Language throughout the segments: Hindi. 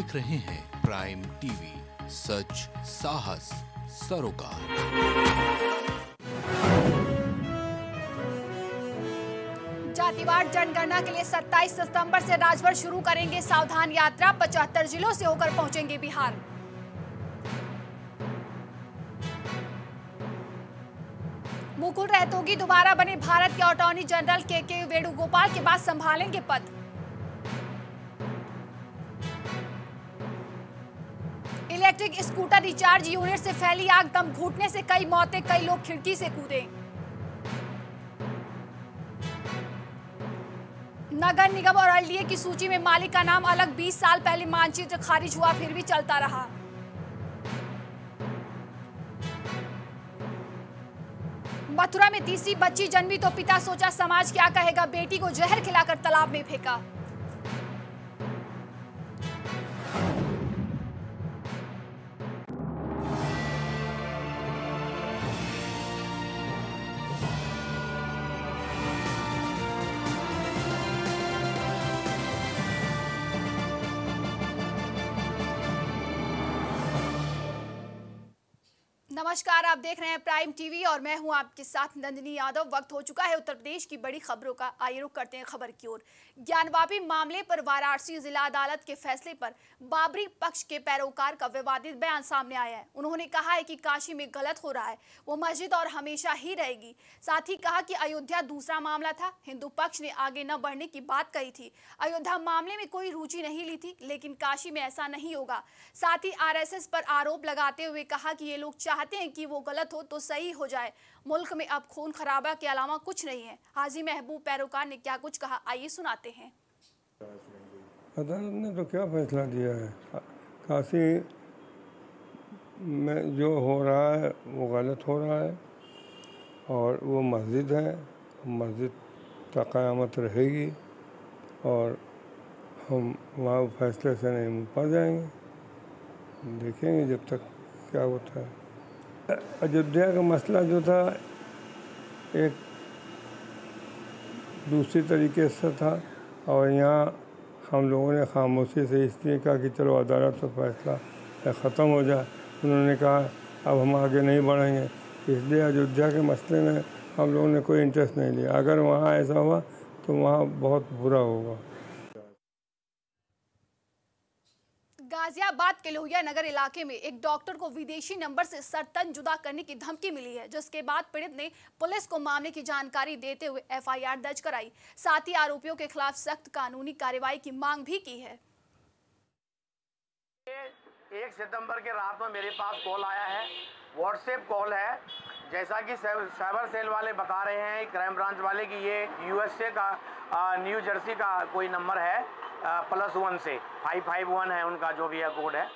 देख रहे हैं प्राइम टीवी सच, साहस, सरोकार। जातिवार जनगणना के लिए 27 सितंबर से राजभर शुरू करेंगे सावधान यात्रा, पचहत्तर जिलों से होकर पहुँचेंगे बिहार। मुकुल रहतोगी, दोबारा बने भारत के अटॉर्नी जनरल के के वेणुगोपाल के बाद संभालेंगे पद। इलेक्ट्रिक स्कूटर रिचार्ज यूनिट से फैली आग, दम घुटने से कई मौतें, कई लोग खिड़की से कूदे। नगर निगम और एलडीए की सूची में मालिक का नाम अलग 20 साल पहले मानचित्र खारिज हुआ, फिर भी चलता रहा। मथुरा में तीसरी बच्ची जन्मी तो पिता सोचा समाज क्या कहेगा, बेटी को जहर खिलाकर तालाब में फेंका। नमस्कार, आप देख रहे हैं प्राइम टीवी और मैं हूँ आपके साथ नंदिनी यादव। वक्त हो चुका है उत्तर प्रदेश की बड़ी खबरों का। आइए रुख करते हैं खबर की ओर। ज्ञानवापी मामले पर वाराणसी जिला अदालत के फैसले पर बाबरी पक्ष के पैरोकार का विवादित बयान सामने आया है। उन्होंने कहा है कि काशी में गलत हो रहा है, वो मस्जिद और हमेशा ही रहेगी। साथ ही कहा कि अयोध्या दूसरा मामला था, हिंदू पक्ष ने आगे न बढ़ने की बात कही थी। अयोध्या मामले में कोई रुचि नहीं ली थी, लेकिन काशी में ऐसा नहीं होगा। साथ ही आरएसएस पर आरोप लगाते हुए कहा कि ये लोग चाहते हैं कि वो गलत हो तो सही हो जाए। मुल्क में अब खून खराबा के अलावा कुछ नहीं है। हाजी महबूब पैरोकार ने क्या कुछ कहा? आइए सुनाते हैं। अदालत ने तो क्या फैसला दिया है? काशी में जो हो रहा है, वो गलत हो रहा है और वो मस्जिद है। मस्जिद का क़यामत रहेगी और हम वहाँ फैसले से नहीं पड़ जाएँगे देखेंगे जब तक क्या होता है। अयोध्या का मसला जो था, एक दूसरी तरीके से था और यहाँ हम लोगों ने खामोशी से इसलिए कहा कि चलो अदालत का फैसला ख़त्म हो जाए। उन्होंने कहा, अब हम आगे नहीं बढ़ेंगे। इसलिए अयोध्या के मसले में हम लोगों ने कोई इंटरेस्ट नहीं लिया। अगर वहाँ ऐसा हुआ तो वहाँ बहुत बुरा होगा। के लोहिया नगर इलाके में एक डॉक्टर को विदेशी नंबर से सरतन जुदा करने की धमकी मिली है, जिसके बाद पीड़ित ने पुलिस को मामले की जानकारी देते हुए एफआईआर दर्ज कराई। साथ ही आरोपियों के खिलाफ सख्त कानूनी कार्रवाई की मांग भी की है। एक सितंबर के रात में मेरे पास कॉल आया है, व्हाट्सएप कॉल है। जैसा कि साइबर सेल वाले बता रहे हैं, क्राइम ब्रांच वाले, कि ये यूएसए का न्यू जर्सी का कोई नंबर है प्लस वन से। फाइव फाइव वन है उनका, जो भी है कोड है।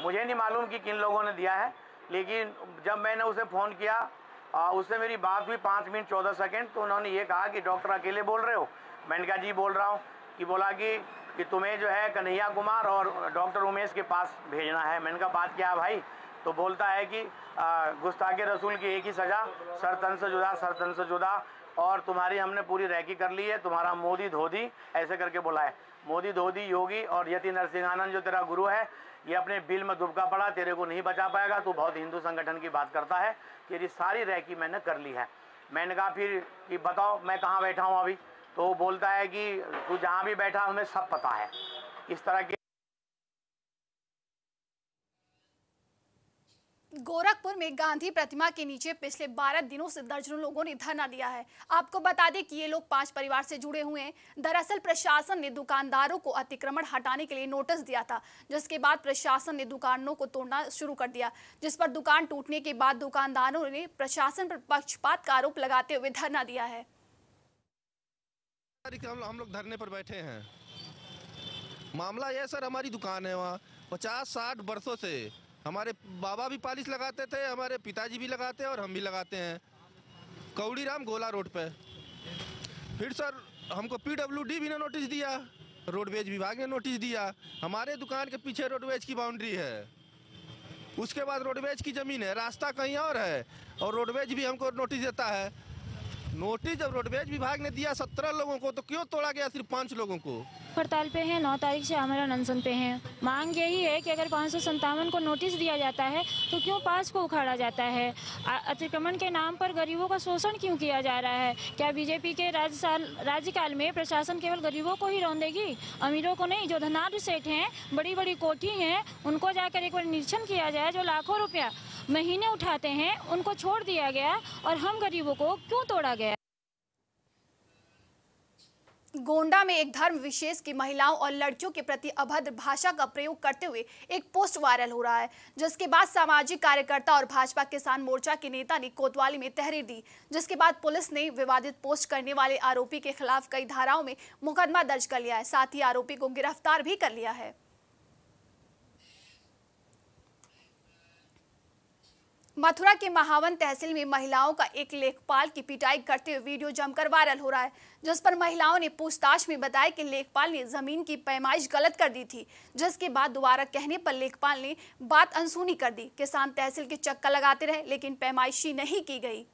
मुझे नहीं मालूम कि किन लोगों ने दिया है, लेकिन जब मैंने उसे फ़ोन किया उससे मेरी बात हुई पाँच मिनट चौदह सेकेंड तो उन्होंने ये कहा कि डॉक्टर अकेले बोल रहे हो? मैंने कहा, जी, बोल रहा हूँ। कि बोला कि कि तुम्हें जो है कन्हैया कुमार और डॉक्टर उमेश के पास भेजना है। मैंने कहा, बात क्या भाई? तो बोलता है कि गुस्ताखे रसूल की एक ही सज़ा सरतन से जुदा सरतन से जुदा, और तुम्हारी हमने पूरी रैकी कर ली है, तुम्हारा मोदी धोधी ऐसे करके बोला है। मोदी धोधी योगी और यति नरसिंहानंद जो तेरा गुरु है, ये अपने बिल में दुबका पड़ा, तेरे को नहीं बचा पाएगा, तू बहुत हिंदू संगठन की बात करता है तेरी सारी रैकी मैंने कर ली है। मैंने कहा फिर कि, बताओ, मैं कहाँ बैठा हूँ अभी? तो बोलता है कि, तू जहाँ भी बैठा, हमें सब पता है। इस तरह के गोरखपुर में गांधी प्रतिमा के नीचे पिछले 12 दिनों से दर्जनों लोगों ने धरना दिया है। आपको बता दें कि ये लोग पाँच परिवार से जुड़े हुए हैं। दरअसल प्रशासन ने दुकानदारों को अतिक्रमण हटाने के लिए नोटिस दिया था, जिसके बाद प्रशासन ने दुकानों को तोड़ना शुरू कर दिया, जिस पर दुकान टूटने के बाद दुकानदारों ने प्रशासन पर पक्षपात का आरोप लगाते हुए धरना दिया है। हम लोग धरने पर बैठे हैं। मामला यह सर, हमारी दुकान है वहाँ। पचास साठ बरसों से हमारे बाबा भी पालिश लगाते थे, हमारे पिताजी भी लगाते हैं और हम भी लगाते हैं। कौड़ी राम गोला रोड पे। फिर सर, हमको पीडब्ल्यूडी भी ने नोटिस दिया, रोडवेज़ विभाग ने नोटिस दिया। हमारे दुकान के पीछे रोडवेज़ की बाउंड्री है। उसके बाद रोडवेज़ की ज़मीन है, रास्ता कहीं और है, और रोडवेज़ भी हमको नोटिस देता है। नोटिस जब रोडवेज़ विभाग ने दिया सत्रह लोगों को तो क्यों तोड़ा गया सिर्फ़ पाँच लोगों को? हड़ताल पे हैं, नौ तारीख से आमरण अनशन पे हैं। मांग यही है कि अगर पाँच को नोटिस दिया जाता है तो क्यों पास को उखाड़ा जाता है? अतिक्रमण के नाम पर गरीबों का शोषण क्यों किया जा रहा है? क्या बीजेपी के राज्य राज्यकाल में प्रशासन केवल गरीबों को ही रौंदेगी? अमीरों को नहीं, जो धनाढ़ सेठ हैं बड़ी बड़ी कोठी हैं, उनको जाकर एक बार निरीक्षण किया जाए, जो लाखों रुपया महीने उठाते हैं, उनको छोड़ दिया गया और हम गरीबों को क्यों तोड़ा गया? गोंडा में एक धर्म विशेष की महिलाओं और लड़कियों के प्रति अभद्र भाषा का प्रयोग करते हुए एक पोस्ट वायरल हो रहा है, जिसके बाद सामाजिक कार्यकर्ता और भाजपा किसान मोर्चा के नेता ने कोतवाली में तहरीर दी, जिसके बाद पुलिस ने विवादित पोस्ट करने वाले आरोपी के खिलाफ कई धाराओं में मुकदमा दर्ज कर लिया है। साथ ही आरोपी को गिरफ़्तार भी कर लिया है। मथुरा के महावन तहसील में महिलाओं का एक लेखपाल की पिटाई करते हुए वीडियो जमकर वायरल हो रहा है, जिस पर महिलाओं ने पूछताछ में बताया कि लेखपाल ने ज़मीन की पैमाइश गलत कर दी थी, जिसके बाद दोबारा कहने पर लेखपाल ने बात अनसुनी कर दी। किसान तहसील के चक्कर लगाते रहे, लेकिन पैमाइशी नहीं की गई।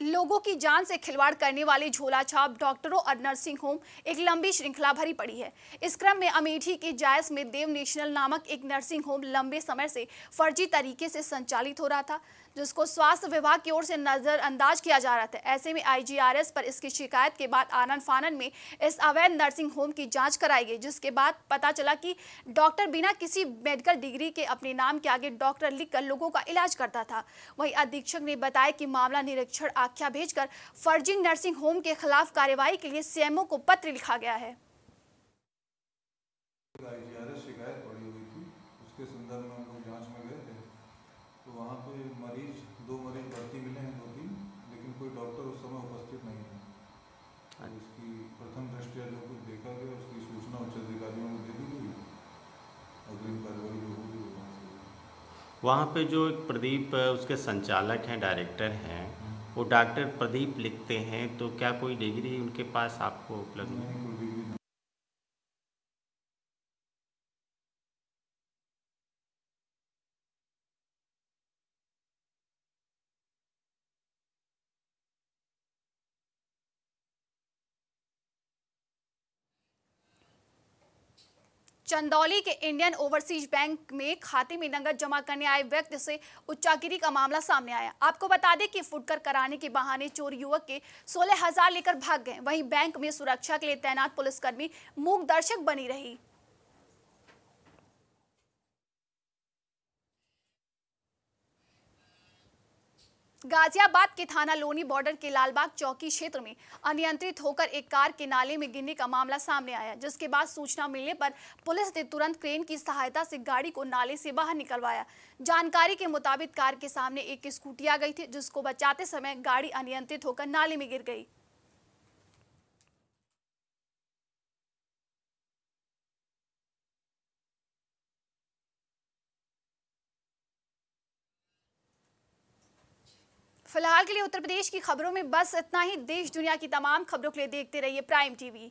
लोगों की जान से खिलवाड़ करने वाले झोला छाप डॉक्टरों और नर्सिंग होम एक लंबी श्रृंखला भरी पड़ी है। इस क्रम में अमेठी के जायस में देव नेशनल नामक एक नर्सिंग होम लंबे समय से फर्जी तरीके से संचालित हो रहा था। जिसको स्वास्थ्य विभाग की ओर से नजरअंदाज किया जा रहा था। ऐसे में आईजीआरएस पर इसकी शिकायत के बाद आनंद फानन में इस अवैध नर्सिंग होम की जाँच कराई गई, जिसके बाद पता चला कि डॉक्टर बिना किसी मेडिकल डिग्री के अपने नाम के आगे डॉक्टर लिखकर लोगों का इलाज करता था। वहीं अधीक्षक ने बताया कि मामला निरीक्षण आख्या भेजकर फर्जिंग नर्सिंग होम के खिलाफ कार्यवाही के लिए सीएमओ को पत्र लिखा गया है। शिकायत पड़ी हुई थी। उसके संदर्भ में गए थे तो वहाँ पे मरीज़ दो मरीज़ भर्ती मिले हैं दो तीन लेकिन कोई डॉक्टर उस समय उपस्थित नहीं है तो इसकी प्रथम दृष्टिया जो कुछ देखा गया उसकी सूचना उच्च अधिकारियों को दे दी गई अग्रिम कार्रवाई जो होगी वहाँ पे जो एक प्रदीप, उसके संचालक हैं डायरेक्टर हैं, वो डॉक्टर प्रदीप लिखते हैं तो क्या कोई डिग्री उनके पास आपको उपलब्ध है? चंदौली के इंडियन ओवरसीज बैंक में खाते में नगद जमा करने आए व्यक्ति से उच्चागिरी का मामला सामने आया। आपको बता दें कि फुटकर कराने के बहाने चोर युवक के सोलह हज़ार लेकर भाग गए। वहीं बैंक में सुरक्षा के लिए तैनात पुलिसकर्मी मूक दर्शक बनी रही। गाजियाबाद के थाना लोनी बॉर्डर के लालबाग चौकी क्षेत्र में अनियंत्रित होकर एक कार के नाले में गिरने का मामला सामने आया, जिसके बाद सूचना मिलने पर पुलिस ने तुरंत क्रेन की सहायता से गाड़ी को नाले से बाहर निकलवाया। जानकारी के मुताबिक कार के सामने एक स्कूटी आ गई थी, जिसको बचाते समय गाड़ी अनियंत्रित होकर नाले में गिर गई। फ़िलहाल के लिए उत्तर प्रदेश की खबरों में बस इतना ही। देश दुनिया की तमाम खबरों के लिए देखते रहिए प्राइम टीवी